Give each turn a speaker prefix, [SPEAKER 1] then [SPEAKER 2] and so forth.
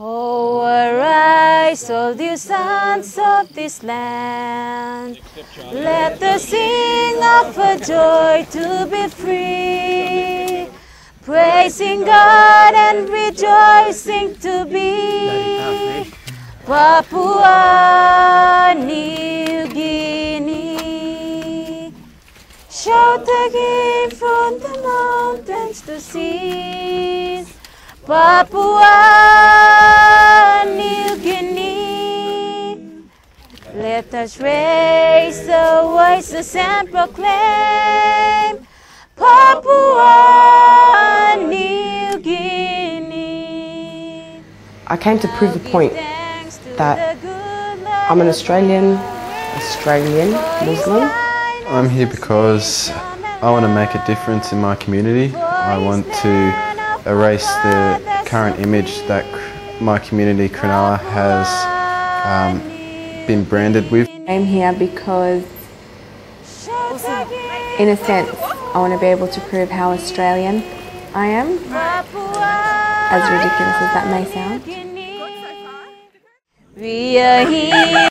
[SPEAKER 1] Oh, arise, all the sons of this land. Let us sing of a joy to be free. Praising God and rejoicing to be Papua New Guinea. Shout again from the mountains to seas. Papua New Guinea. Let us raise our voices and proclaim Papua New Guinea.
[SPEAKER 2] I came to prove the point that I'm an Australian, Australian Muslim.
[SPEAKER 3] I'm here because I want to make a difference in my community. I want to erase the current image that my community, Cronulla, has um, been branded with.
[SPEAKER 4] I'm here because, in a sense, I want to be able to prove how Australian I am, as ridiculous as that may sound.
[SPEAKER 1] We are here.